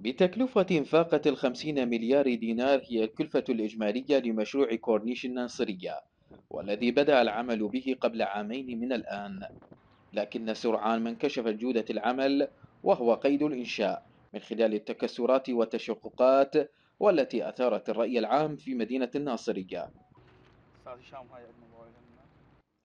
بتكلفة فاقت الخمسين مليار دينار هي الكلفة الإجمالية لمشروع كورنيش الناصرية والذي بدأ العمل به قبل عامين من الآن. لكن سرعان ما انكشفت جودة العمل وهو قيد الإنشاء من خلال التكسرات والتشققات والتي أثارت الرأي العام في مدينة الناصرية.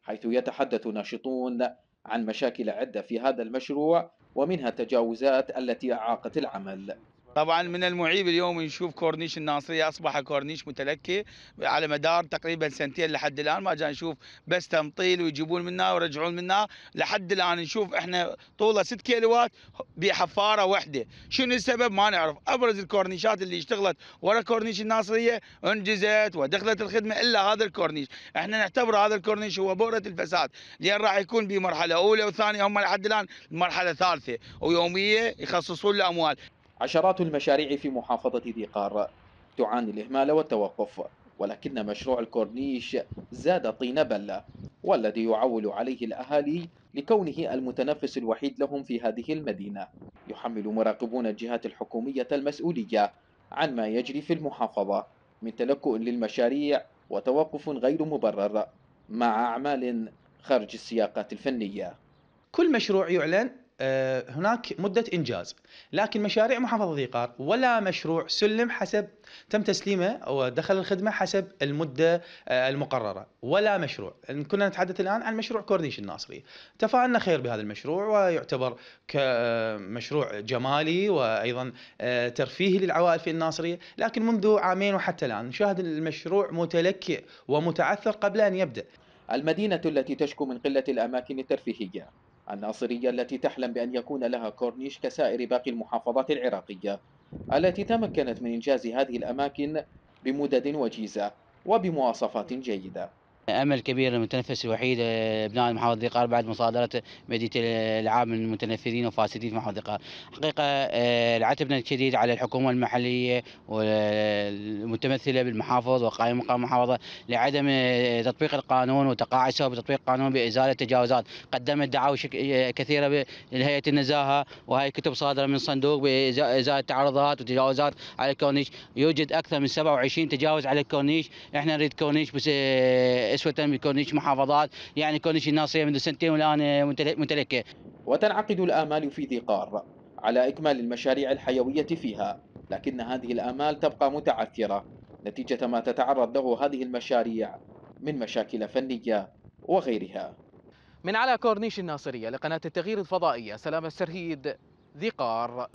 حيث يتحدث ناشطون عن مشاكل عدة في هذا المشروع ومنها التجاوزات التي أعاقت العمل. طبعا من المعيب اليوم نشوف كورنيش الناصريه أصبح كورنيش متلكي على مدار تقريبا سنتين لحد الآن. ما جاي نشوف بس تمطيل ويجيبون منا ويرجعون منا لحد الآن نشوف إحنا طوله 6 كيلوات بحفارة واحدة شنو السبب؟ ما نعرف. أبرز الكورنيشات اللي اشتغلت ورا كورنيش الناصرية انجزت ودخلت الخدمة إلا هذا الكورنيش. إحنا نعتبر هذا الكورنيش هو بؤرة الفساد. لأن راح يكون بمرحلة أولى وثانية هم لحد الآن المرحله الثالثه ويوميه يخصصون له أموال. عشرات المشاريع في محافظة ذي قار تعاني الإهمال والتوقف ولكن مشروع الكورنيش زاد طين بلة والذي يعول عليه الأهالي لكونه المتنفس الوحيد لهم في هذه المدينة. يحمل مراقبون الجهات الحكومية المسؤولية عن ما يجري في المحافظة من تلكؤ للمشاريع وتوقف غير مبرر مع أعمال خارج السياقات الفنية. كل مشروع يعلن هناك مدة إنجاز. لكن مشاريع محافظة ذي قار ولا مشروع سلم حسب تم تسليمه ودخل الخدمة حسب المدة آه، المقررة ولا مشروع. كنا نتحدث الآن عن مشروع كورنيش الناصري. تفاعلنا خير بهذا المشروع ويعتبر كمشروع جمالي وأيضا آه، ترفيهي للعوائل في الناصرية. لكن منذ عامين وحتى الآن نشاهد المشروع متلكئ ومتعثر قبل أن يبدأ. المدينة التي تشكو من قلة الأماكن الترفيهية. الناصرية التي تحلم بأن يكون لها كورنيش كسائر باقي المحافظات العراقية التي تمكنت من إنجاز هذه الأماكن بمدد وجيزة وبمواصفات جيدة امل كبير المتنفس الوحيد آه، ابناء محافظة ذقار بعد مصادرة مدينة العام من المتنفذين وفاسدين في محافظة ذقار. حقيقة آه، العتبنا الشديد على الحكومة المحلية والمتمثله بالمحافظ وقائم مقام المحافظة لعدم تطبيق القانون وتقاعسه بتطبيق القانون بإزالة التجاوزات، قدمت دعاوى كثيرة لهيئة النزاهة وهي كتب صادرة من صندوق بازاله تعرضات وتجاوزات على الكورنيش، يوجد أكثر من 27 تجاوز على الكورنيش، إحنا نريد كورنيش بس أسوة بكورنيش محافظات يعني كورنيش الناصريه منذ سنتين والآن متلكة. وتنعقد الآمال في ذي قار على إكمال المشاريع الحيوية فيها، لكن هذه الآمال تبقى متعثرة نتيجة ما تتعرض له هذه المشاريع من مشاكل فنية وغيرها. من على كورنيش الناصرية لقناة التغيير الفضائية سلام السرهيد ذي قار.